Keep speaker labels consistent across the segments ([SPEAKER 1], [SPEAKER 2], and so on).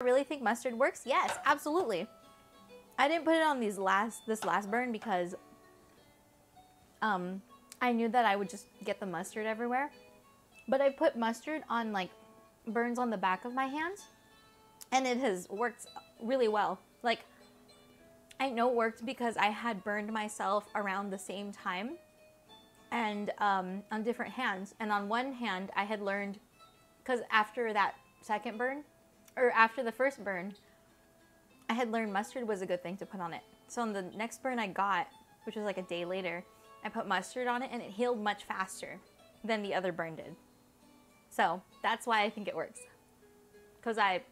[SPEAKER 1] I really think mustard works? Yes, absolutely. I didn't put it on these last this last burn because um I knew that I would just get the mustard everywhere. But I put mustard on like burns on the back of my hands and it has worked really well. Like I know it worked because I had burned myself around the same time and um, on different hands. And on one hand, I had learned because after that second burn, or after the first burn, I had learned mustard was a good thing to put on it. So on the next burn I got, which was like a day later, I put mustard on it and it healed much faster than the other burn did. So that's why I think it works. Because I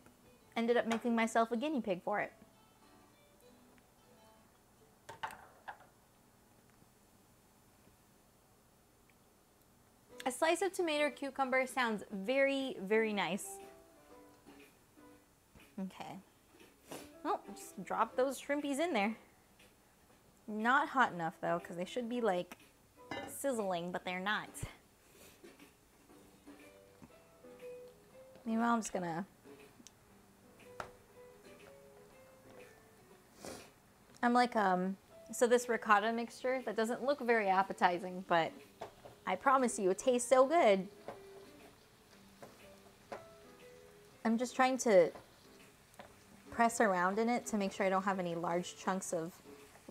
[SPEAKER 1] ended up making myself a guinea pig for it. A slice of tomato or cucumber sounds very, very nice. Okay. Oh, just drop those shrimpies in there. Not hot enough though, because they should be like sizzling, but they're not. Meanwhile, I'm just gonna I'm like, um, so this ricotta mixture that doesn't look very appetizing, but I promise you, it tastes so good. I'm just trying to press around in it to make sure I don't have any large chunks of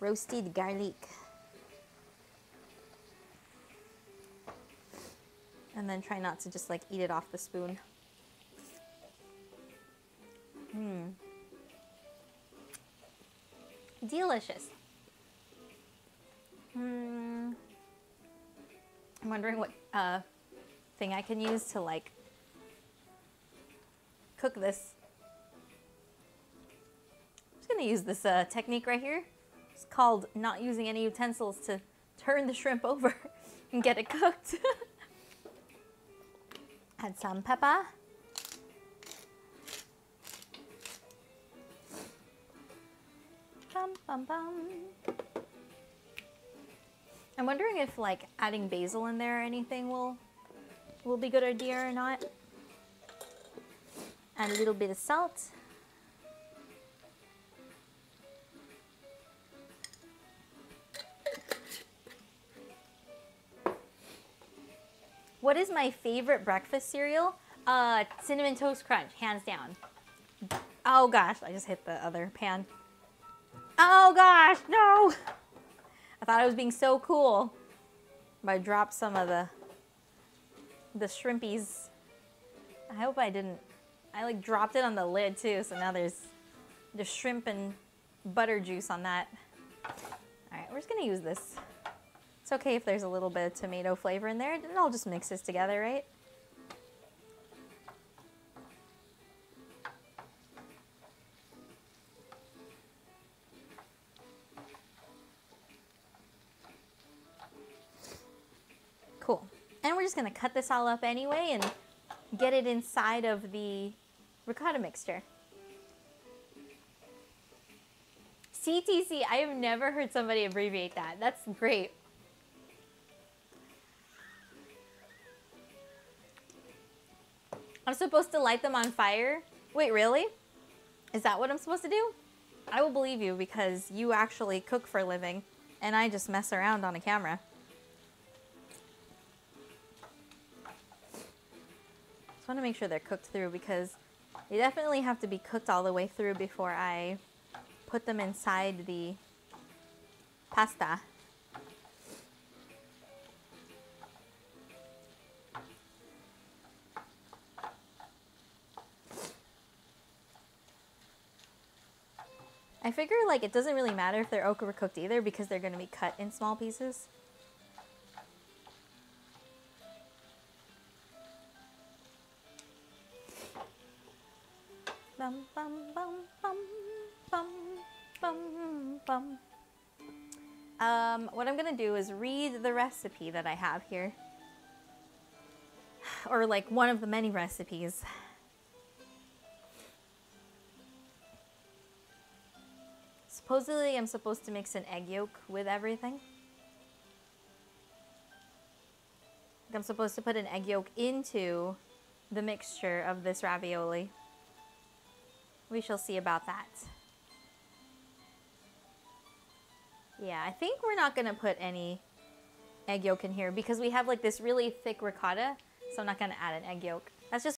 [SPEAKER 1] roasted garlic. And then try not to just like eat it off the spoon. Hmm. Delicious. Hmm. I'm wondering what uh, thing I can use to like cook this. Just gonna use this uh, technique right here. It's called not using any utensils to turn the shrimp over and get it cooked. Add some pepper. Bum, bum, bum. I'm wondering if like adding basil in there or anything will will be good idea or not. Add a little bit of salt. What is my favorite breakfast cereal? Uh, Cinnamon Toast Crunch, hands down. Oh gosh, I just hit the other pan. Oh gosh, no! I thought I was being so cool. But I dropped some of the the shrimpies. I hope I didn't. I like dropped it on the lid too, so now there's the shrimp and butter juice on that. All right, we're just gonna use this. It's okay if there's a little bit of tomato flavor in there. It all just mixes together, right? Cool. And we're just gonna cut this all up anyway and get it inside of the ricotta mixture. CTC, I have never heard somebody abbreviate that. That's great. I'm supposed to light them on fire? Wait, really? Is that what I'm supposed to do? I will believe you because you actually cook for a living and I just mess around on a camera. Just want to make sure they're cooked through because they definitely have to be cooked all the way through before I put them inside the pasta. I figure like it doesn't really matter if they're overcooked either because they're going to be cut in small pieces. Bum, bum, bum. Um, what I'm going to do is read the recipe that I have here. Or like one of the many recipes. Supposedly I'm supposed to mix an egg yolk with everything. I'm supposed to put an egg yolk into the mixture of this ravioli. We shall see about that. Yeah, I think we're not going to put any egg yolk in here because we have like this really thick ricotta. So I'm not going to add an egg yolk. That's just